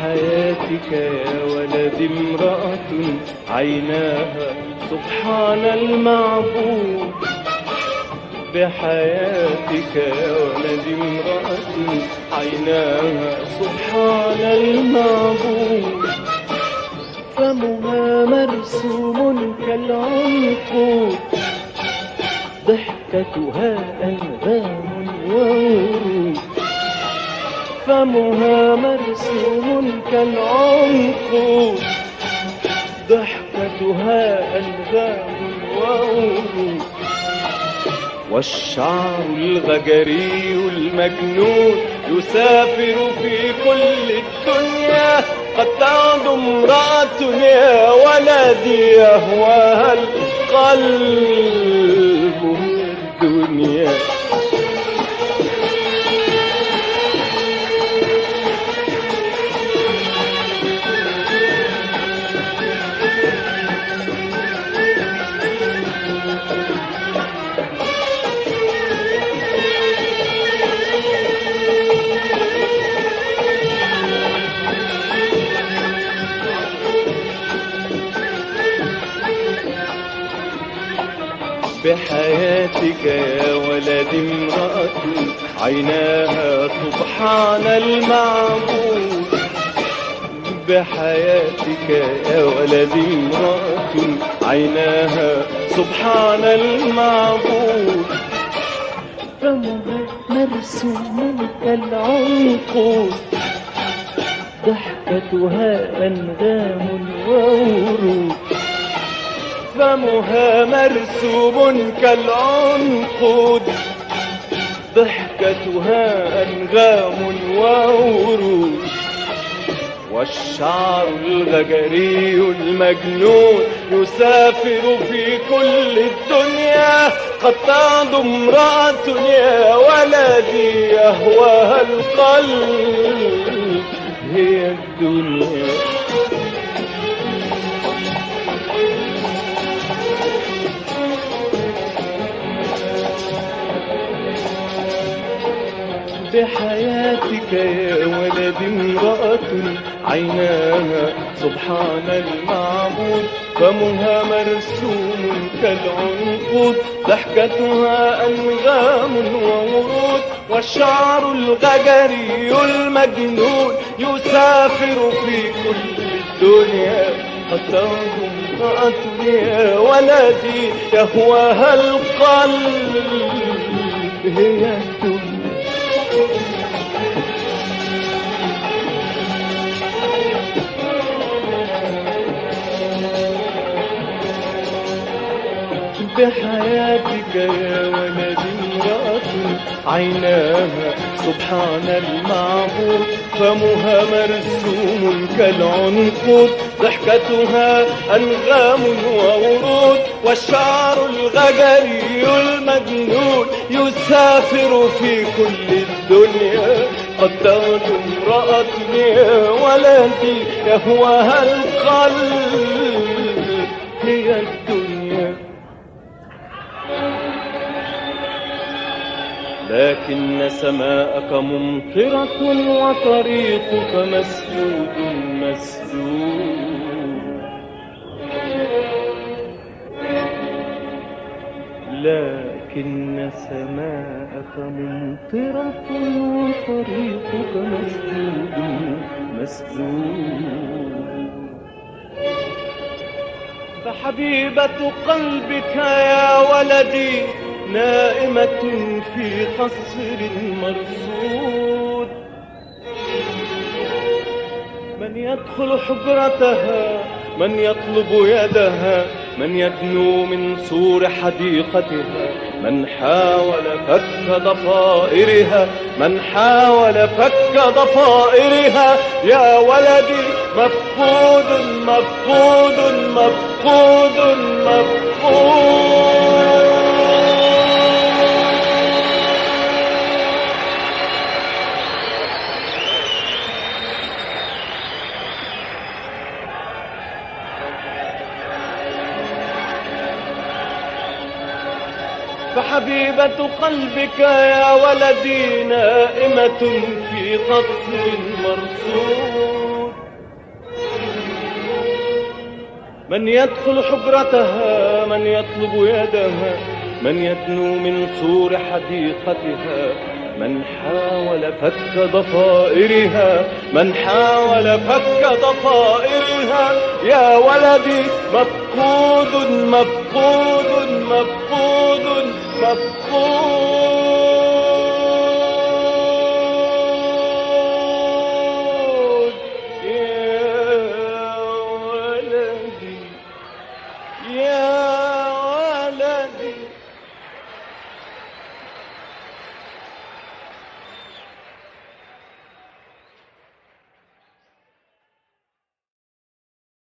بحياتك يا ولد امرأة عيناها سبحان المعبود. بحياتك يا ولد امرأة عيناها سبحان المعبود. فمها مرسوم كالعنقود. ضحكتها أنغام وورود فمها مرسوم كالعنقود ضحكتها أنغام وورود والشعر الغجري المجنون يسافر في كل الدنيا. قد تعد امرأة يا ولدي يهواها القلب من الدنيا. بحياتك يا ولد امرأة عيناها سبحان المعبود بحياتك يا ولد امرأة عيناها سبحان المعبود فمها مرسوم كالعنقود ضحكتها أنغام وورود فمها مرسوم كالعنقود. ضحكتها أنغام وورود. والشعر الغجري المجنون يسافر في كل الدنيا. قد تعد امرأة يا ولدي يهواها القلب. هي الدنيا. بحياتك يا ولد امرأة عيناها سبحان المعبود فمها مرسوم كالعنقود ضحكتها أنغام وورود والشعر الغجري المجنون يسافر في كل الدنيا. تهضم امرأة يا ولدي يهواها القلب هي الدنيا بحياتك يا ولد امرأة عيناها سبحان المعبود فمها مرسوم كالعنقود. ضحكتها أنغام وورود والشعر الغجري المجنون. يسافر في كل الدنيا قد تغدو امرأة يا ولدي يهواها القلب هي الدنيا لكن سماءك ممطرة وطريقك مسدود مسدود. لكن سماءك ممطرة وطريقك مسدود مسدود. فحبيبة قلبك يا ولدي نائمة في قصر مرصود. من يدخل حجرتها من يطلب يدها من يدنو من سور حديقتها من حاول فك ضفائرها من حاول فك ضفائرها. يا ولدي مفقود مفقود مفقود مفقود. فحبيبة قلبك يا ولدي نائمة في قصر مرصود من يدخل حجرتها من يطلب يدها من يدنو من سور حديقتها من حاول فك ضفائرها من حاول فك ضفائرها. يا ولدي مفقود مفقود مفقود مفقود. يا ولدي يا